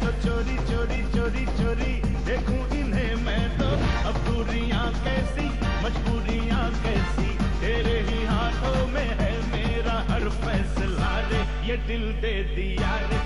तो चोरी चोरी चोरी चोरी देखूँ इन्हें मैं तो। अब दूरियाँ कैसी मजबूरियाँ कैसी तेरे ही हाथों में है मेरा हर फैसला रे, ये दिल दे दिया रे।